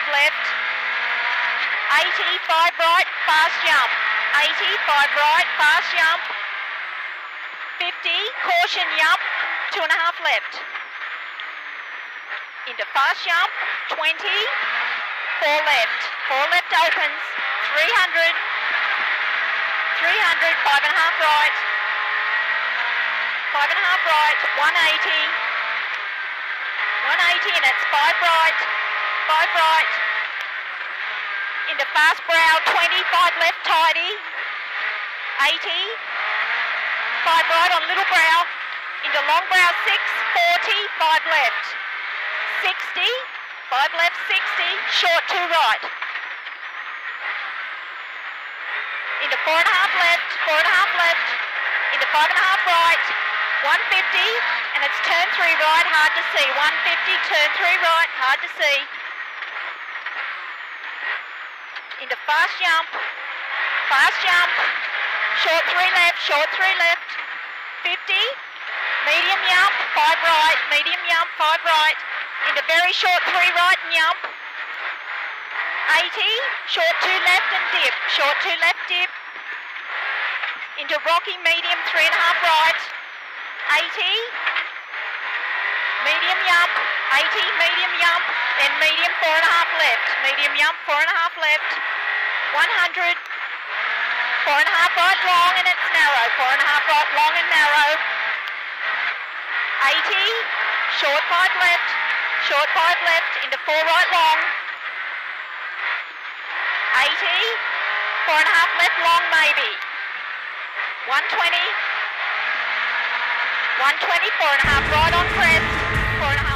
five left. 80, five right, fast jump. 80, five right, fast jump. 50, caution jump, two and a half left. Into fast jump, 20, four left. Four left opens, 300, 300, five and a half right. Five and a half right, 180. 180 and it's five right, five right. Into fast brow, 25 left tidy. 80. Five right on little brow. Into long brow, 6, 40, five left. 60, five left, 60, short two right. Into four and a half left, four and a half left. Into five and a half right. 150, and it's turn three right, hard to see. 150, turn three right, hard to see. Into fast jump, fast jump, short three left, short three left. 50, medium jump, five right, medium jump, five right. Into very short three right and jump. 80, short two left and dip, short two left dip. Into rocky medium, three and a half right. 80, medium jump, 80, medium jump, then medium four and a half left, medium jump, four and a half left, 100, four and a half right long and it's narrow, four and a half right long and narrow, 80, short five left, short five left, into four right long, 80, four and a half left long maybe, 120, 124 and a half right on crest for